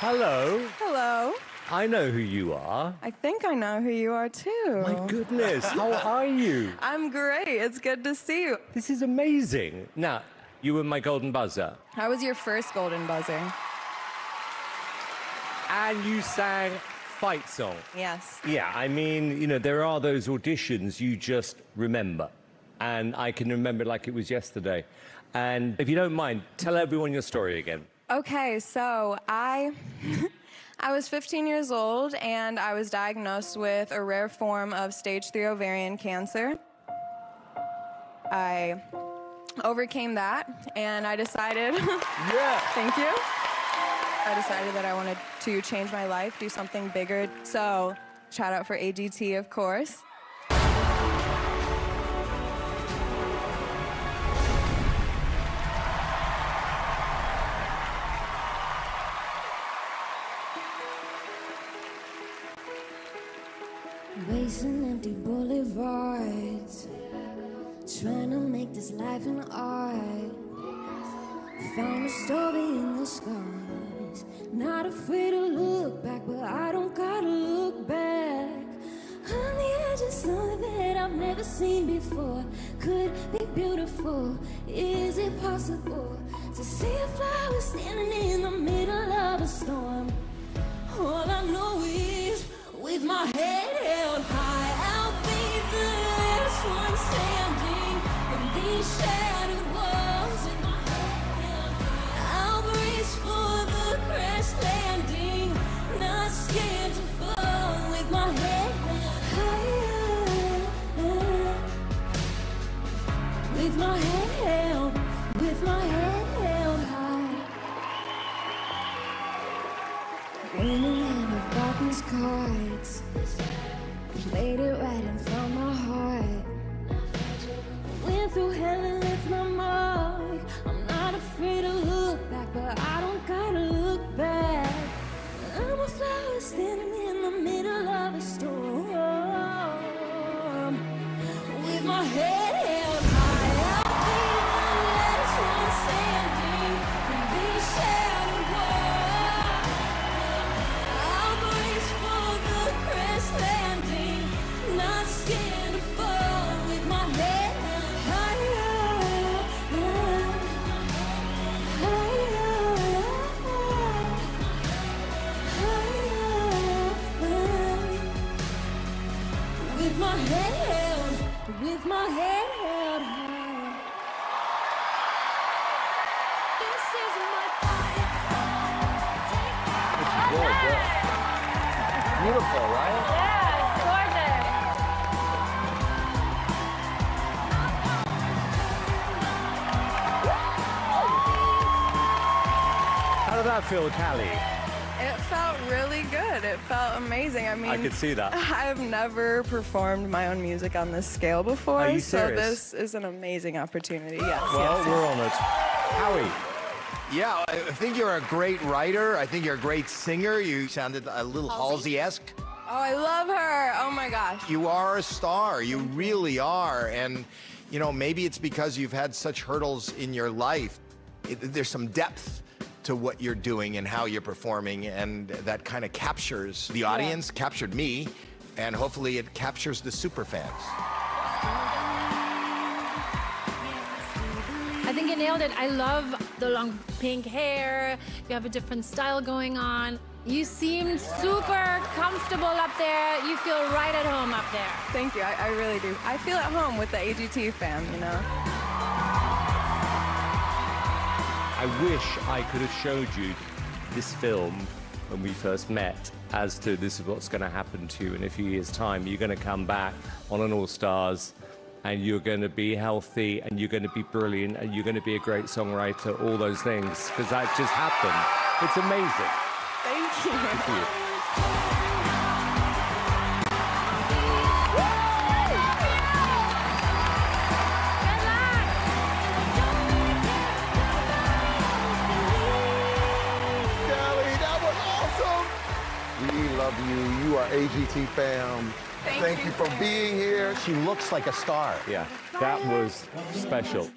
Hello. Hello. I know who you are. I think I know who you are too. My goodness, how are you? I'm great. It's good to see you. This is amazing. Now, you were my golden buzzer, How was your first golden buzzer? and you sang Fight Song. Yes. Yeah, I mean, you know, there are those auditions you just remember. And I can remember like it was yesterday. And if you don't mind, tell everyone your story again. Okay, so I I was 15 years old and I was diagnosed with a rare form of stage 3 ovarian cancer. I overcame that and I decided Yeah. Thank you. I decided that I wanted to change my life, do something bigger. So, shout out for AGT, of course. Racing empty boulevards, trying to make this life an art. Found a story in the scars. Not afraid to look back, but I don't gotta look back. On the edge of something that I've never seen before. Could be beautiful. Is it possible to see a flower standing in the middle of a storm? All I know Cards. Played it right in front of my heart. Went through hell and left my mark. I'm not afraid to look back, but I don't gotta look back. I'm a flower standing in the middle of a storm. With my head With my head held, with my head held high. This is my fight song. Gorgeous. Beautiful, right? Yeah, it's gorgeous. How did that feel, Caly? It felt really good. It felt amazing. I mean, I could see that. I've never performed my own music on this scale before. Are you so serious? this is an amazing opportunity. Yes. Well, yes, we're yes. honoured. Howie, Yeah, I I think you're a great writer. I think you're a great singer. You sounded a little Halsey-esque. Oh, I love her. Oh my gosh. You are a star. You really are. And, you know, maybe it's because you've had such hurdles in your life. It, there's some depth to what you're doing and how you're performing, and that kind of captures the audience, captured me, and hopefully it captures the super fans. I think you nailed it. I love the long pink hair. You have a different style going on. You seem super comfortable up there. You feel right at home up there. Thank you. I, I really do. I feel at home with the AGT fam, you know? I wish I could have showed you this film when we first met as to this is what's going to happen to you in a few years' time. You're going to come back on an All Stars and you're going to be healthy and you're going to be brilliant and you're going to be a great songwriter, all those things, because that just happened. It's amazing. Thank you. Thank you. We love you. You are AGT fam. Thank Thank you. you for being here. She looks like a star. Yeah, that was special.